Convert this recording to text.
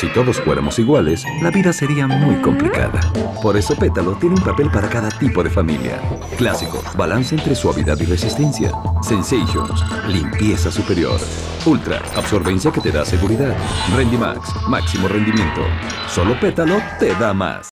Si todos fuéramos iguales, la vida sería muy complicada. Por eso Pétalo tiene un papel para cada tipo de familia. Clásico, balance entre suavidad y resistencia. Sensations, limpieza superior. Ultra, absorbencia que te da seguridad. Rendimax, máximo rendimiento. Solo Pétalo te da más.